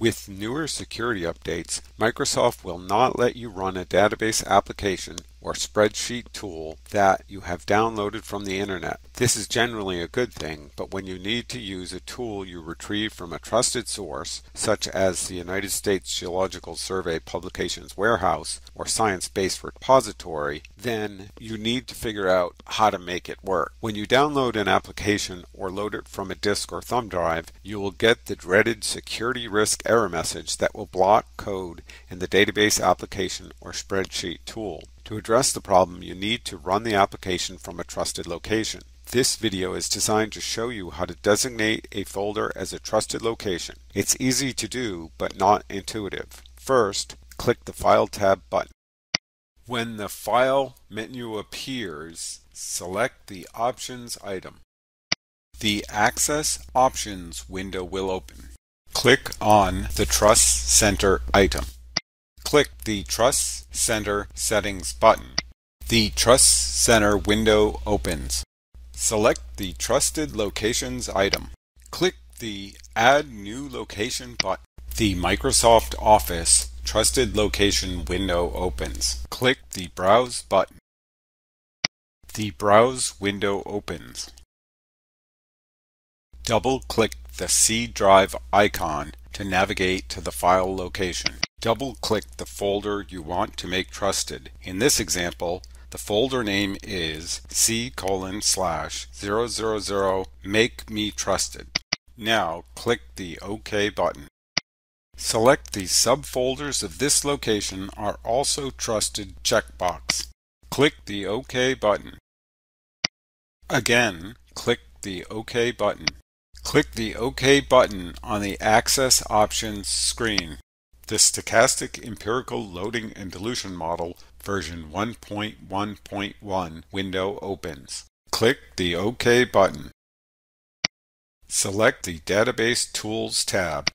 With newer security updates, Microsoft will not let you run a database application or spreadsheet tool that you have downloaded from the internet. This is generally a good thing, but when you need to use a tool you retrieve from a trusted source, such as the United States Geological Survey Publications Warehouse or ScienceBase Repository, then you need to figure out how to make it work. When you download an application or load it from a disk or thumb drive, you will get the dreaded security risk error message that will block code in the database application or spreadsheet tool. To address the problem, you need to run the application from a trusted location. This video is designed to show you how to designate a folder as a trusted location. It's easy to do, but not intuitive. First, click the File tab button. When the File menu appears, select the Options item. The Access Options window will open. Click on the Trust Center item. Click the Trust Center Settings button. The Trust Center window opens. Select the Trusted Locations item. Click the Add New Location button. The Microsoft Office Trusted Location window opens. Click the Browse button. The Browse window opens. Double-click the C drive icon to navigate to the file location. Double-click the folder you want to make trusted. In this example, the folder name is C colon slash 000 make me trusted. Now click the OK button. Select the subfolders of this location are also trusted checkbox. Click the OK button. Again, click the OK button. Click the OK button on the Access Options screen. The Stochastic Empirical Loading and Dilution Model version 1.1.1 window opens. Click the OK button. Select the Database Tools tab.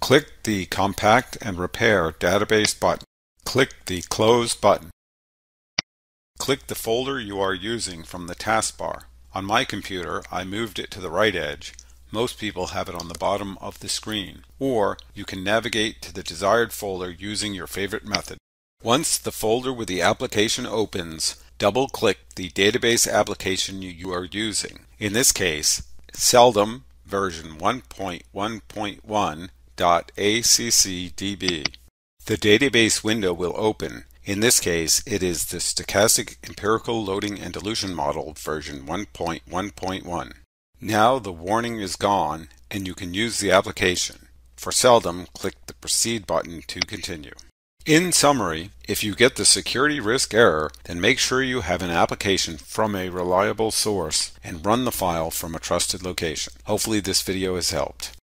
Click the Compact and Repair Database button. Click the Close button. Click the folder you are using from the taskbar. On my computer, I moved it to the right edge most people have it on the bottom of the screen, or you can navigate to the desired folder using your favorite method. Once the folder with the application opens, double-click the database application you are using. In this case, SELDM version 1.1.1.accdb. The database window will open. In this case, it is the Stochastic Empirical Loading and Dilution Model version 1.1.1. Now the warning is gone and you can use the application. For SELDM, click the Proceed button to continue. In summary, if you get the security risk error, then make sure you have an application from a reliable source and run the file from a trusted location. Hopefully this video has helped.